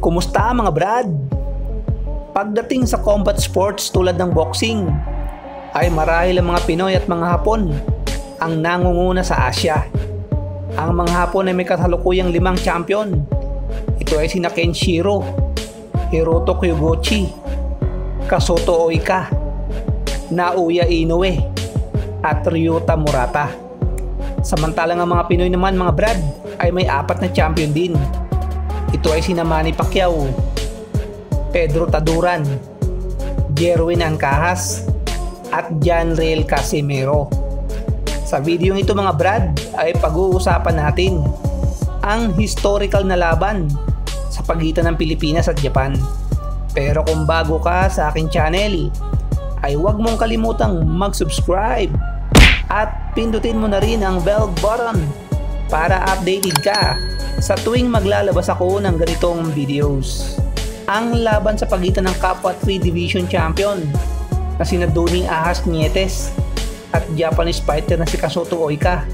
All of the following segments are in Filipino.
Kumusta mga brad? Pagdating sa combat sports tulad ng boxing, ay marahil ang mga Pinoy at mga Hapon ang nangunguna sa Asia. Ang mga Hapon ay may kasalukuyang limang champion. Ito ay sina Kenshiro, Hiroto Kyoguchi, Kasoto Oika, Naoya Inoue, at Ryota Murata. Samantalang ang mga Pinoy naman mga brad ay may apat na champion din. Ito ay sina Manny Pacquiao, Pedro Taduran, Jerwin Ancahas, at John Real Casimero. Sa video ito mga brad ay pag-uusapan natin ang historical na laban sa pagitan ng Pilipinas at Japan. Pero kung bago ka sa aking channel, ay huwag mong kalimutang mag-subscribe at pindutin mo na rin ang bell button para updated ka sa tuwing maglalabas ako ng ganitong videos. Ang laban sa pagitan ng kapwa 3 Division Champion na sina Doni Ahas Nietes at Japanese fighter na si Kasoto Oika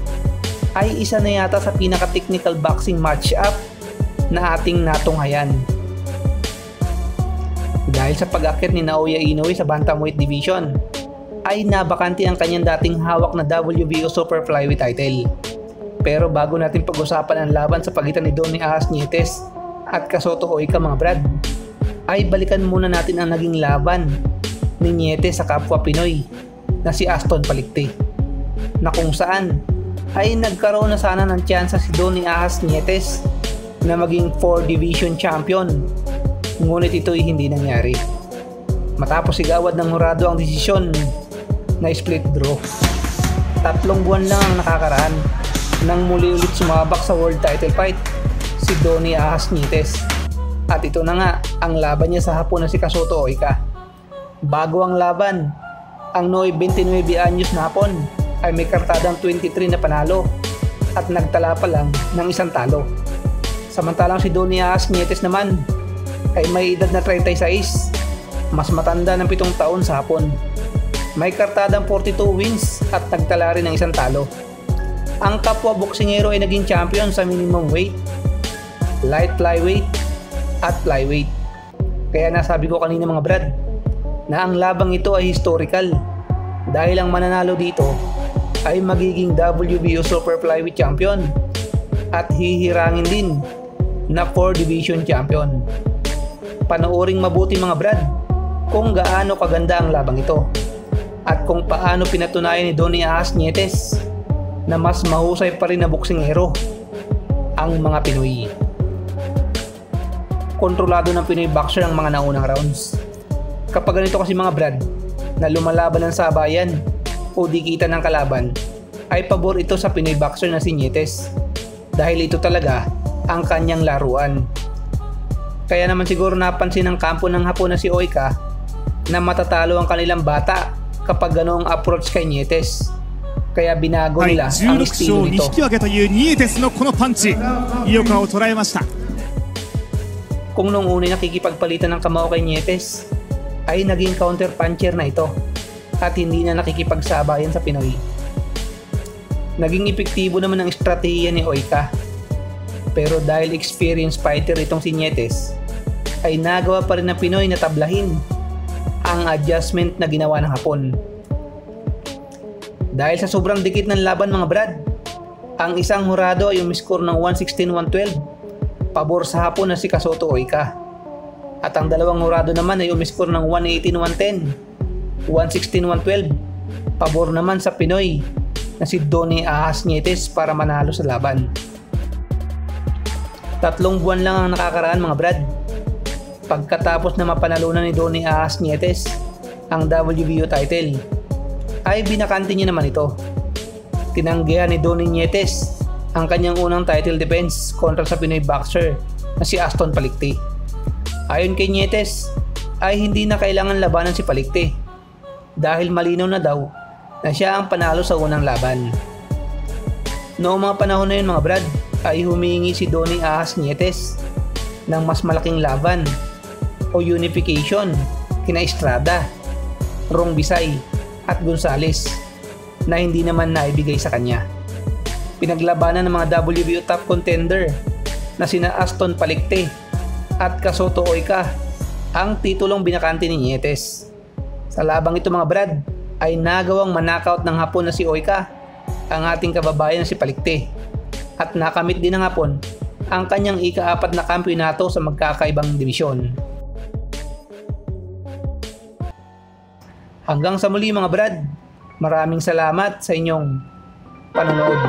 ay isa na yata sa pinaka-technical boxing matchup na ating natunghayan. Dahil sa pag-akit ni Naoya Inoue sa Bantamweight Division, ay nabakanti ang kanyang dating hawak na WBO Super Flyweight title. Pero bago natin pag-usapan ang laban sa pagitan ni Donny Ahas Nietes at Kasoto Oika mga brad, ay balikan muna natin ang naging laban ni Nietes sa kapwa Pinoy na si Aston Palikte na kung saan ay nagkaroon na sana ng tsansa si Donny Ahas Nietes na maging 4 division champion ngunit ito ay hindi nangyari. Matapos igawad ng Murado ang desisyon na split draw. Tatlong buwan lang ang nakakaraan nang muli ulit sumabak sa world title fight si Donny Ahas Nietes. At ito na nga ang laban niya sa hapon na si Kasoto Oika. Bago ang laban, ang Noy 29 anyos na hapon ay may kartadang 23 na panalo at nagtala pa lang ng isang talo. Samantalang si Donny Ahas Nietes naman ay may edad na 36, mas matanda ng 7 taon sa hapon. May kartadang 42 wins at nagtala rin ng isang talo. Ang kapwa boksingero ay naging champion sa minimum weight, light flyweight, at flyweight. Kaya nasabi ko kanina mga brad, na ang labang ito ay historical dahil ang mananalo dito ay magiging WBO Super Flyweight Champion at hihirangin din na 4 Division Champion. Panooring mabuti mga brad kung gaano kaganda ang labang ito at kung paano pinatunayan ni Donny Ahas na mas mahusay pa rin na boksingero ang mga Pinoy. Kontrolado ng Pinoy boxer ang mga naunang rounds. Kapag ganito kasi mga brad, na lumalaban ng sabayan o dikita ng kalaban, ay pabor ito sa Pinoy boxer na si Nietes dahil ito talaga ang kanyang laruan. Kaya naman siguro napansin ng kampo ng hapon na si Oika na matatalo ang kanilang bata kapag ganoong approach kay Nietes. Kaya binago はい、 nila ang 16 estilo 勝2 nito. 引き分けというニエテスのこのパンチ井岡を捉えました Kung nung una nakikipagpalitan ng kamao kay Nietes, ay naging counter puncher na ito at hindi na nakikipagsabayan sa Pinoy. Naging epektibo naman ang estratehiya ni Oika. Pero dahil experienced fighter itong si Nietes, ay nagawa pa rin ng Pinoy na tablahin ang adjustment na ginawa ng Hapon. Dahil sa sobrang dikit ng laban mga brad, ang isang hurado ay umiscore ng 116-112 pabor sa hapon na si Kasoto Oika. At ang dalawang hurado naman ay umiscore ng 118-110, 116-112, pabor naman sa Pinoy na si Donny Ahas Nietes para manalo sa laban. Tatlong buwan lang ang nakakaraan mga brad. Pagkatapos na mapanalunan ni Donny Ahas Nietes ang WBO title, ay binakante niya naman ito. Tinanggihan ni Donny Nietes ang kanyang unang title defense kontra sa Pinoy boxer na si Aston Palikte. Ayon kay Nietes, ay hindi na kailangan labanan si Palikte dahil malinaw na daw na siya ang panalo sa unang laban. Noong mga panahon na yun mga brad, ay humingi si Donny Ahas Nietes ng mas malaking laban o unification kina Estrada, Rong Bisay at Gonzales na hindi naman naibigay sa kanya. Pinaglabanan ng mga WBO top contender na sina Aston Palikte at Kasoto Oika ang titulong binakante ni Nietes. Sa labang ito mga brad ay nagawang manakaut ng hapon na si Oika ang ating kababayan na si Palikte at nakamit din ng hapon ang kanyang ika-apat na kampyonato sa magkakaibang divisyon. Hanggang sa muli mga brad, maraming salamat sa inyong panonood.